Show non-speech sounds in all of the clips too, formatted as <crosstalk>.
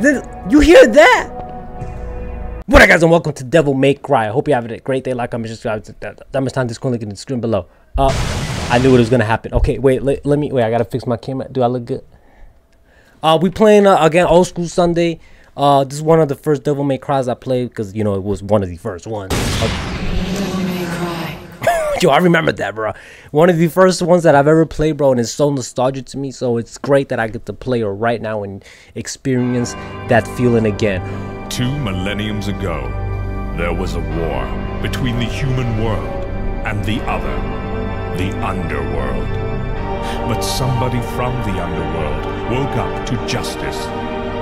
Then you hear that? What up, guys, and welcome to Devil May Cry. I hope you have a great day. Like, comment, subscribe. That much time. This link in the screen below. Uh, I knew it was gonna happen. Okay, wait, let, let me wait. I gotta fix my camera. Do I look good? Uh, we playing uh, again old school Sunday. Uh, this is one of the first Devil May Cries I played because you know it was one of the first ones. Cry. <laughs> Yo, I remember that, bro. One of the first ones that I've ever played, bro, and it's so nostalgic to me. So it's great that I get to play it right now and experience that feeling again. Two millenniums ago, there was a war between the human world and the other, the underworld. But somebody from the underworld woke up to justice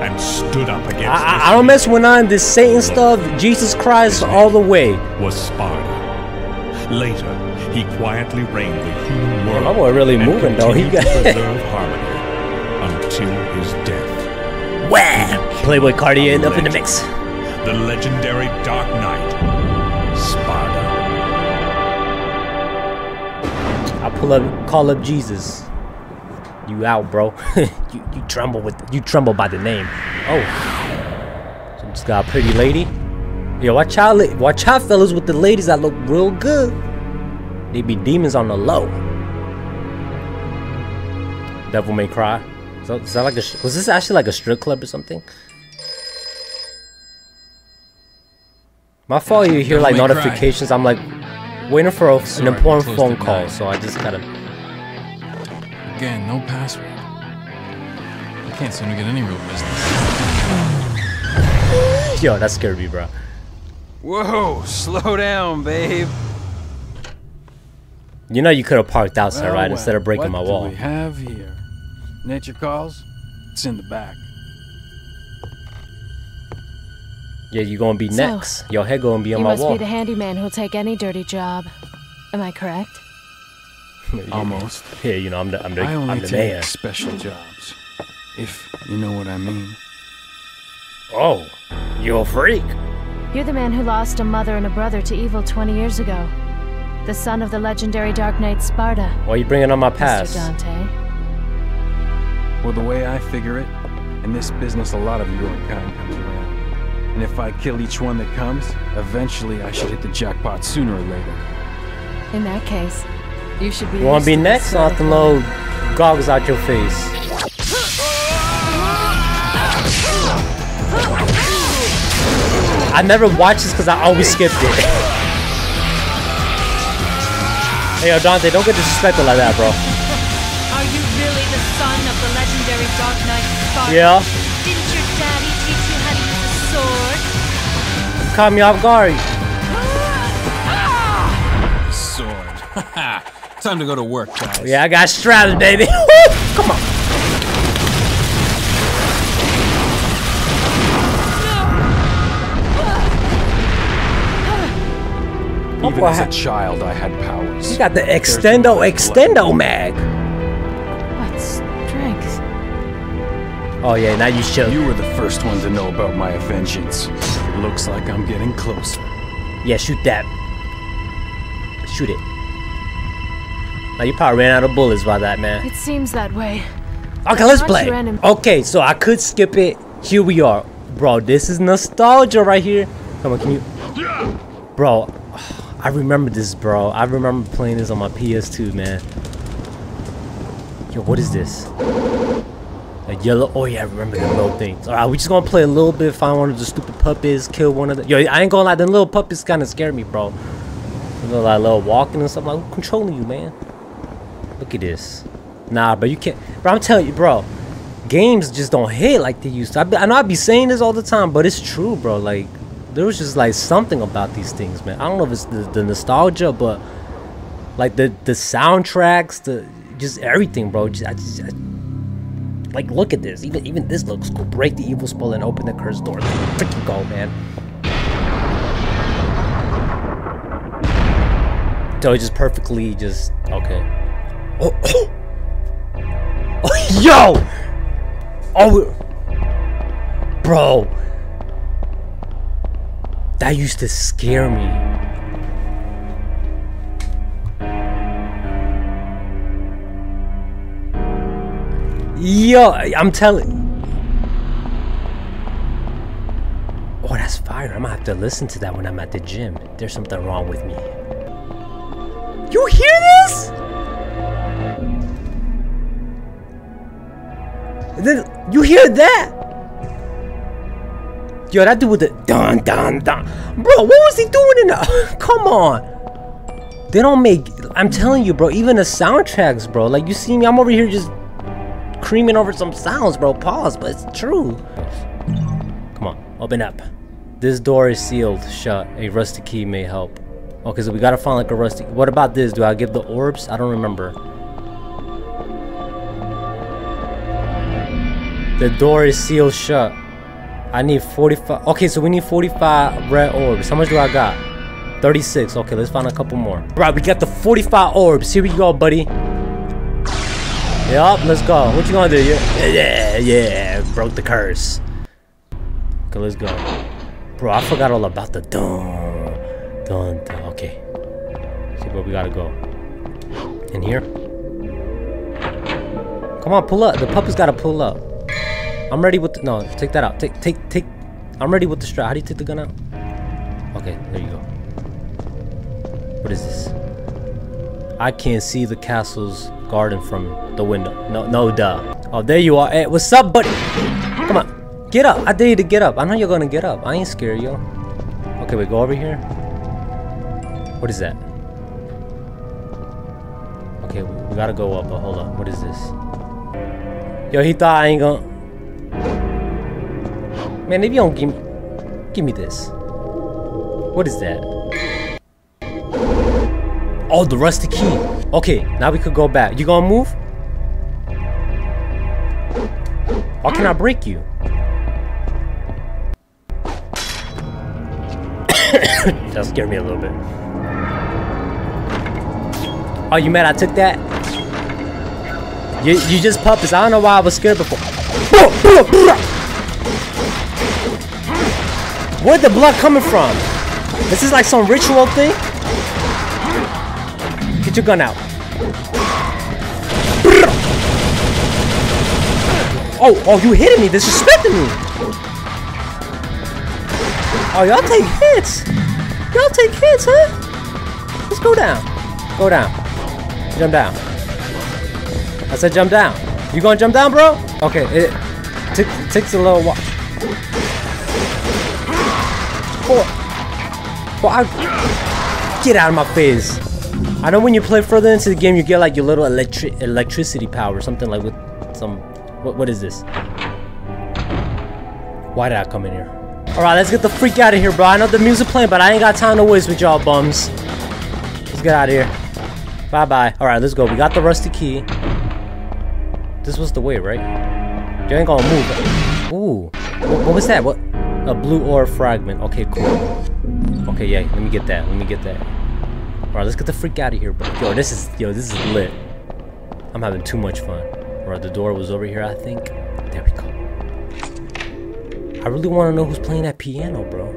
and stood up against I, I, don't mess with none of this Satan stuff. Jesus Christ all the way. was Sparda. Later, he quietly reigned the human world. my boy really moving, though. He continued got- to preserve harmony until his death. Wham! Playboy Cartier A up in the mix. The legendary Dark Knight, Sparda. I pull up, call up Jesus. You out, bro? <laughs> you you tremble with you tremble by the name. Oh, so just got a pretty lady. Yo, watch out, watch out, fellas, with the ladies that look real good. They be demons on the low. Devil May Cry. Is that, is that like a? Was this actually like a strip club or something? My fault. You hear Devil like May Cry. notifications. I'm like waiting for a, an Sorry, important phone call, nine. so I just gotta. Again, no password. I can't seem to get any real business. Yo, that scared me, bro. Whoa, <laughs> slow down, babe. You know you could have parked outside, Well, right? well, Instead of breaking what my do wall. we have here? Nature calls? It's in the back. Yeah, you're gonna be So, next. Your head gonna be on my wall. You my must wall. be the handyman who'll take any dirty job. Am I correct? <laughs> Almost. Yeah, you know I'm the I'm the I only I'm the take man. special jobs. If you know what I mean. Oh, you're a freak? You're the man who lost a mother and a brother to evil 20 years ago. The son of the legendary Dark Knight Sparda, Why you bringing on my past? Mr. Dante. Well, the way I figure it, in this business, a lot of your kind comes around. And if I kill each one that comes, eventually I should hit the jackpot sooner or later. In that case, you should be. You wanna be to next? sort I'll of have to load goggles out your face. I never watched this because I always skipped it. <laughs> hey, yo, Dante, don't get disrespectful like that, bro. Are you really the son of the legendary Dark Knight Sparda? Yeah, Didn't your daddy teach you how to use a sword? you caught me off guard. Sword. <laughs> Time to go to work, guys. Yeah, I got straps, baby. <laughs> Come on. Oh, Even boy, as a child, I had powers. You got the extendo, no blood. extendo mag. What strength? Oh yeah, now you should. You were the first one to know about my vengeance. Looks like I'm getting closer. Yeah, shoot that. Shoot it. Now you probably ran out of bullets by that, man. It seems that way. Okay, let's play. you Okay, so I could skip it. Here we are. Bro, this is nostalgia right here. Come on, can you... Bro, I remember this, bro. I remember playing this on my PS2, man. Yo, what is this? A yellow... Oh, yeah, I remember the little things. Alright, we just gonna play a little bit, find one of the stupid puppies, kill one of the... Yo, I ain't gonna lie, them little puppies kind of scared me, bro. You like little walking and stuff. Like, who controlling you, man? Look at this. Nah, but you can't. Bro, I'm telling you, bro. Games just don't hit like they used to. I, be, I know I be saying this all the time, but it's true, bro. Like, there was just like something about these things, man. I don't know if it's the, the nostalgia, but like the the soundtracks, the just everything, bro. Just, I just, I- like, look at this. Even even this looks cool. Break the evil spell and open the cursed door. Freaking go, man. So it just perfectly just okay. Oh, oh. Oh, yo! Oh, bro, that used to scare me. Yo, I'm telling. Oh, that's fire. I'm gonna have to listen to that when I'm at the gym. There's something wrong with me. You hear this? Then you hear that? Yo, that dude with the dun dun dun. Bro, what was he doing in the <laughs> come on? They don't make I'm telling you, bro, even the soundtracks, bro. Like you see me, I'm over here just creaming over some sounds, bro. Pause, but it's true. Come on, open up. This door is sealed shut. A rusty key may help. Oh, okay, so we gotta find like a rusty. What about this? Do I give the orbs? I don't remember. The door is sealed shut. I need 45. Okay, so we need 45 red orbs. How much do I got? 36. Okay, let's find a couple more. Right, we got the 45 orbs. Here we go, buddy. Yup, let's go. What you gonna do? Yeah, yeah, yeah. Broke the curse. Okay, let's go. Bro, I forgot all about the dun, dun, dun. Okay. Let's see where we gotta go. In here? Come on, pull up. The puppy's gotta pull up. I'm ready with the, no, take that out. Take, take, take. I'm ready with the strap. How do you take the gun out? Okay, there you go. What is this? I can't see the castle's garden from the window. No, no, duh. Oh, there you are. Hey, what's up, buddy? Come on. Get up. I dare you to get up. I know you're gonna get up. I ain't scared, yo. Okay, wait, go over here. What is that? Okay, we, gotta go up, but hold on. What is this? Yo, he thought I ain't gonna... Man, if you don't give me... Give me this. What is that? Oh, the rusty key. Okay, now we could go back. You gonna move? Or can I break you? <coughs> that scared me a little bit. Are you mad I took that? You, you just puppets. I don't know why I was scared before. Where'd the blood coming from? This is like some ritual thing? Get your gun out. Oh, oh, you hitting me, disrespecting me. Oh, y'all take hits. Y'all take hits, huh? Let's go down. Go down. Jump down. I said jump down. You gonna jump down, bro? Okay, it takes a little while. Boy, I, get out of my face. I know when you play further into the game, you get like your little electric electricity power, something like with some. What, what is this? Why did I come in here? All right, let's get the freak out of here, bro. I know the music playing, but I ain't got time to waste with y'all bums. Let's get out of here. Bye bye. All right, let's go. We got the rusty key. This was the way, right? You ain't gonna move. Ooh, what, what was that? What? A blue orb fragment. Okay, cool. Okay, yeah. Let me get that. Let me get that. Alright, let's get the freak out of here, bro. Yo, this is yo, this is lit. I'm having too much fun. Alright, the door was over here, I think. There we go. I really want to know who's playing that piano, bro.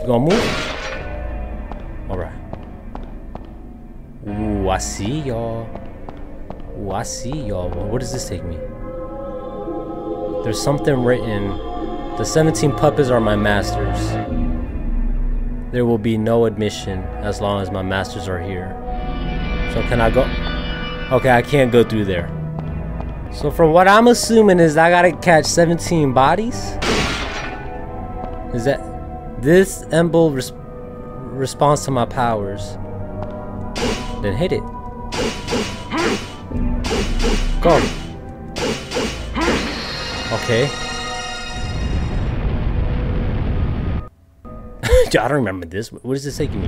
You gonna move? Alright. Ooh, I see y'all. Ooh, I see y'all. Where does this take me? There's something written. The 17 puppets are my masters. There will be no admission as long as my masters are here. So can I go? Okay, I can't go through there. So from what I'm assuming is I gotta catch 17 bodies? Is that... This emblem res responds to my powers. Then hit it. Go. Okay. <laughs> I don't remember this. What is this taking me?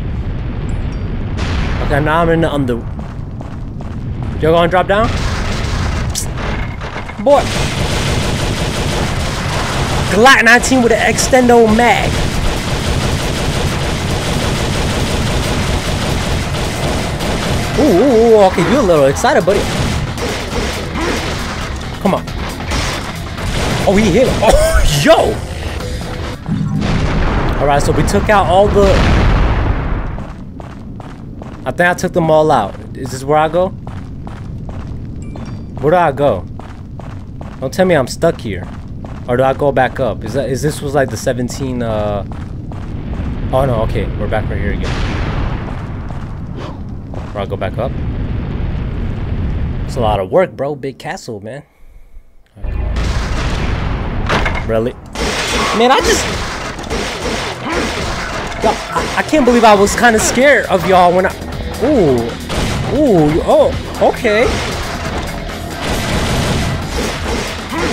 Okay, now I'm in the under. You're gonna drop down? Boy. Glock 19 with an extendo mag. Ooh, ooh, ooh, okay, you're a little excited, buddy. Come on. Oh, he hit him. Oh, <laughs> yo! Alright, so we took out all the... I think I took them all out. Is this where I go? Where do I go? Don't tell me I'm stuck here. Or do I go back up? Is that is this was like the 17 uh Oh no, okay. We're back right here again. Or I go back up. It's a lot of work, bro. Big castle, man. Really? Man, I just Yo, I, I can't believe I was kind of scared of y'all when I Ooh. Ooh, oh, okay.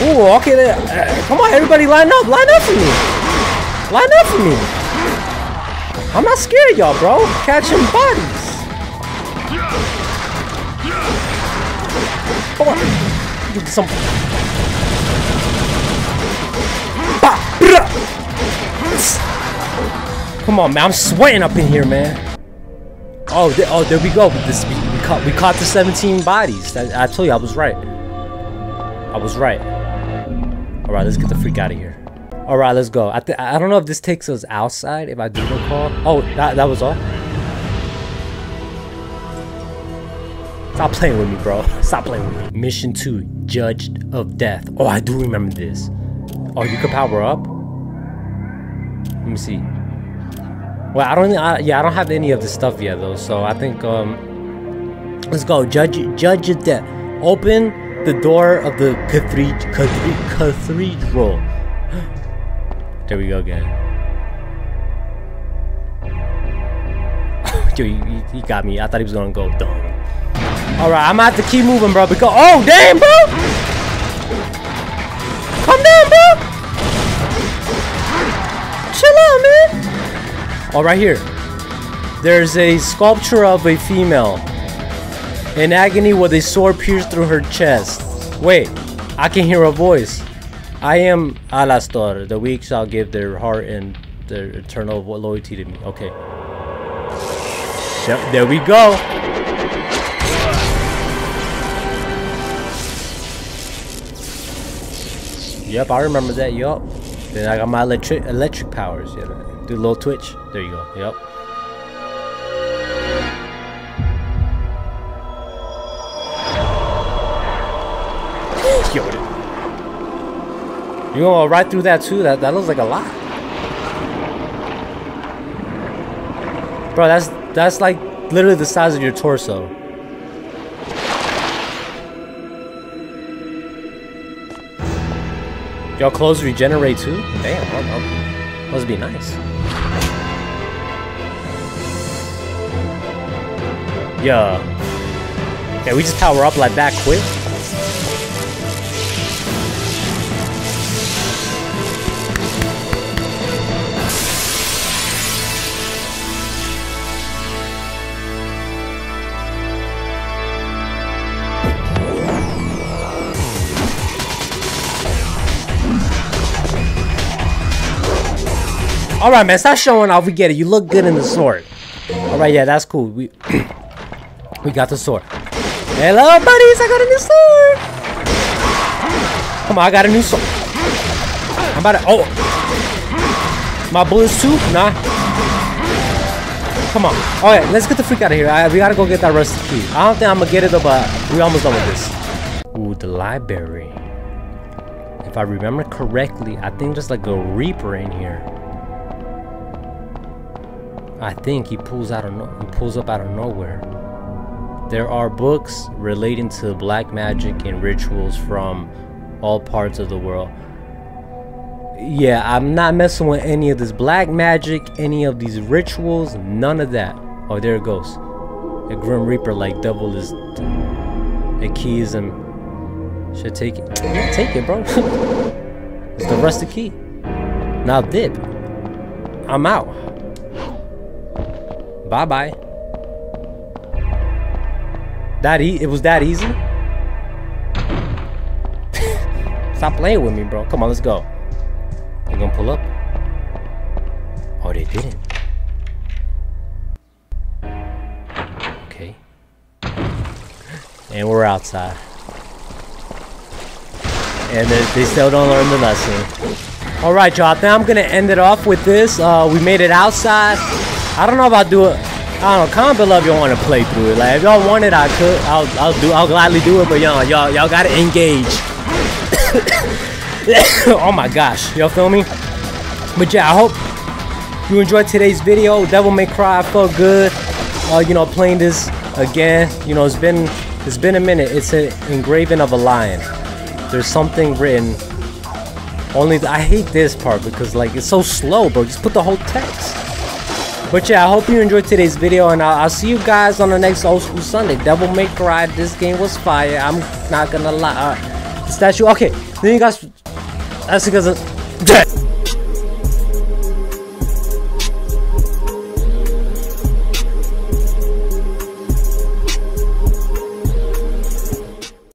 Ooh, okay. Uh, come on, everybody, line up, line up for me. Line up for me. I'm not scared y'all, bro. Catching bodies. Come on. Some. Come on, man. I'm sweating up in here, man. Oh, th oh, there we go. This we, we caught we caught the 17 bodies. I, I told you I was right. I was right. All right, let's get the freak out of here. All right, let's go. I I don't know if this takes us outside. If I do recall. Oh, that that was all. Stop playing with me, bro. <laughs> Stop playing with me. Mission two, Judged of Death. Oh, I do remember this. Oh, you can power up. Let me see. Well, I don't. I, yeah, I don't have any of this stuff yet, though. So I think um, let's go. Judge, judge of death. Open the door of the cathedral. <gasps> there we go again. <laughs> Yo, he, he got me. I thought he was gonna go dumb. All right, I'm gonna have to keep moving, bro. Because oh, damn, bro. Oh, right here. There's a sculpture of a female in agony with a sword pierced through her chest. Wait, I can hear a voice. I am Alastor. The weak shall give their heart and their eternal loyalty to me. Okay. There, there we go. Yep, I remember that. Yup. Then I got my electric electric powers. Yeah. Do a little twitch. There you go. Yep. <gasps> Yo, you going right through that too? That that looks like a lot. Bro, that's that's like literally the size of your torso. Your clothes regenerate too? Damn, must be nice. Yeah. Yeah, we just power up like that quick. All right, man. Stop showing off. We get it. You look good in the sword. All right, yeah, that's cool. We <clears throat> we got the sword. Hello, buddies. I got a new sword. Come on, I got a new sword. I'm about to. Oh, my bullets too? Nah. Come on. All right, let's get the freak out of here. We gotta go get that rusty key. I don't think I'm gonna get it though, but we almost done with this. Ooh, the library. If I remember correctly, I think there's like a reaper in here. I think he pulls out of no he pulls up out of nowhere. There are books relating to black magic and rituals from all parts of the world. Yeah, I'm not messing with any of this black magic, any of these rituals, none of that. Oh, there it goes. A Grim Reaper like double is a keys him. should take it. Take it, bro. <laughs> it's the rusty key. Now dip. I'm out. Bye bye. That e it was that easy? <laughs> Stop playing with me, bro. Come on, let's go. You gonna pull up? Oh, they didn't. Okay. And we're outside. And they, they still don't learn the lesson. Alright, y'all. Now I'm gonna end it off with this. Uh, we made it outside. I don't know about doing. I don't know. Comment below if y'all want to play through it. Like if y'all want it, I could. I'll I'll do. I'll gladly do it. But y'all y'all y'all gotta engage. <coughs> oh my gosh, y'all feel me? But yeah, I hope you enjoyed today's video. Devil May Cry, I felt good. Uh, you know, playing this again. You know, it's been it's been a minute. It's an engraving of a lion. There's something written. Only I hate this part because like it's so slow, bro. Just put the whole text. But yeah, I hope you enjoyed today's video, and I'll, I'll see you guys on the next Old School Sunday. Devil May Cry. This game was fire. I'm not gonna lie. Uh, statue. Okay, then you guys. That's because of. <laughs>